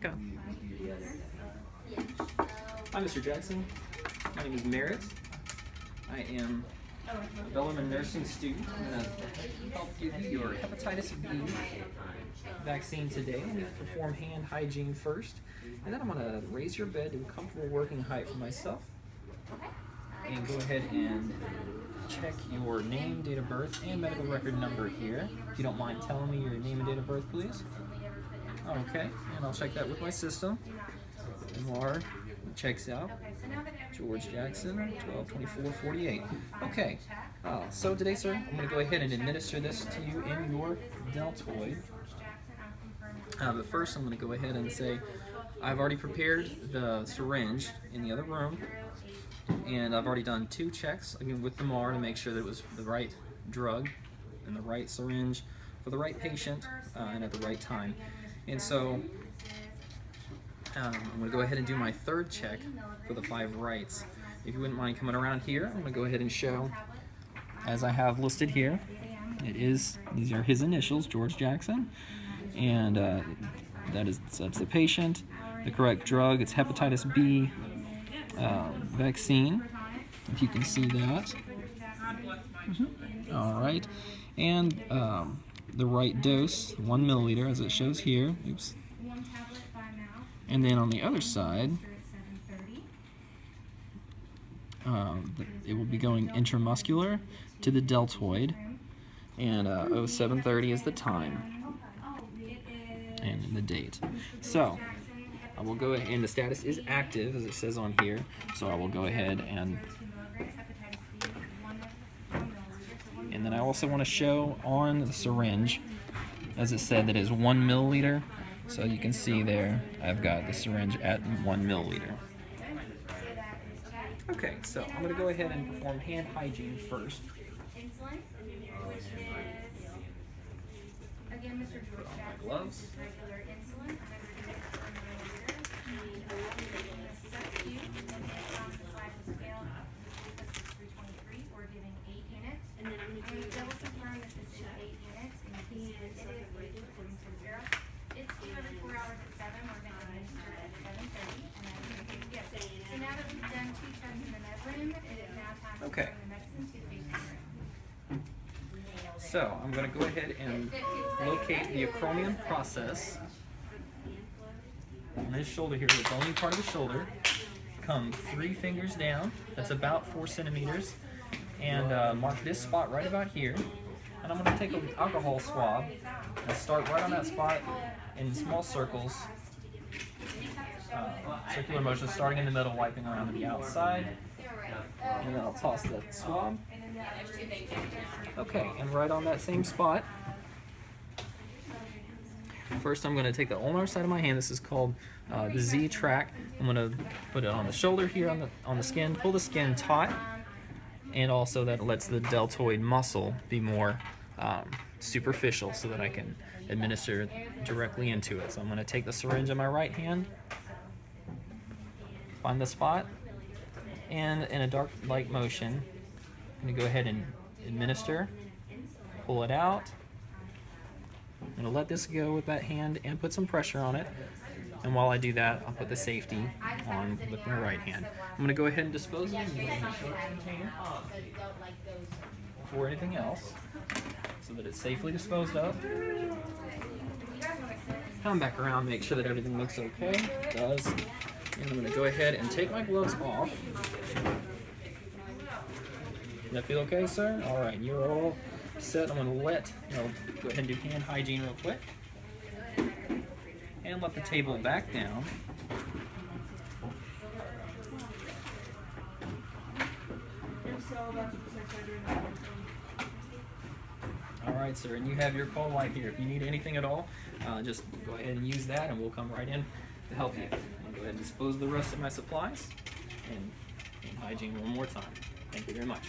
Go. Hi, Mr. Jackson. My name is Merritt. I am a Bellarmine nursing student. I'm going to help give you your hepatitis B vaccine today. I'm going to perform hand hygiene first, and then I'm going to raise your bed to a comfortable working height for myself. And go ahead and check your name, date of birth, and medical record number here. If you don't mind telling me your name and date of birth, please. Okay, and I'll check that with my system. MR checks out. George Jackson, 122448. Okay, uh, so today, sir, I'm going to go ahead and administer this to you in your deltoid. Uh, but first, I'm going to go ahead and say I've already prepared the syringe in the other room, and I've already done two checks again with the MAR to make sure that it was the right drug and the right syringe for the right patient uh, and at the right time. And so um, I'm going to go ahead and do my third check for the five rights. If you wouldn't mind coming around here, I'm going to go ahead and show, as I have listed here, it is, these are his initials, George Jackson, and uh, that is that's the patient, the correct drug, it's hepatitis B uh, vaccine, if you can see that. Mm -hmm. All right, and um, the right dose, one milliliter, as it shows here. Oops. And then on the other side, um, it will be going intramuscular to the deltoid, and uh, 0730 is the time and the date. So I will go ahead, and the status is active as it says on here. So I will go ahead and and then I also want to show on the syringe, as it said, that is one milliliter. So you can see there, I've got the syringe at one milliliter. Okay, so I'm going to go ahead and perform hand hygiene first. Insulin, which is, again, Mr. George Jackson, gloves. regular insulin, 323, we're giving 8 units. And then I'm going to double confirm that this is 8 units, and you can see it is rated according to zero. It's due every 4 hours at 7, we're going to administer it at 7.30, and then we're going to get So now that we've done two checks in the med room, it is now time to okay. the medicine to the patient room. So I'm going to go ahead and locate the acromion process on his shoulder here, the bony part of the shoulder. Come three fingers down, that's about four centimeters, and uh, mark this spot right about here. And I'm going to take an alcohol swab and start right on that spot in small circles, uh, circular motion, starting in the middle, wiping around to the outside. And then I'll toss the swab. Okay, and right on that same spot, First, I'm going to take the ulnar side of my hand. This is called uh, the Z track. I'm going to put it on the shoulder here on the on the skin. Pull the skin taut, and also that lets the deltoid muscle be more um, superficial, so that I can administer directly into it. So I'm going to take the syringe in my right hand, find the spot, and in a dark light motion, I'm going to go ahead and administer. Pull it out I'm going to let this go with that hand and put some pressure on it. And while I do that, I'll put the safety on with my right hand. I'm going to go ahead and dispose of it before anything else so that it's safely disposed of. Come back around, make sure that everything looks okay. It does. And I'm going to go ahead and take my gloves off. That feel okay, sir? All right, you're all set. I'm to let, you know, go ahead and do hand hygiene real quick. And let the table back down. All right, sir, and you have your call light here. If you need anything at all, uh, just go ahead and use that, and we'll come right in to help you. I'll go ahead and dispose of the rest of my supplies and, and hygiene one more time. Thank you very much.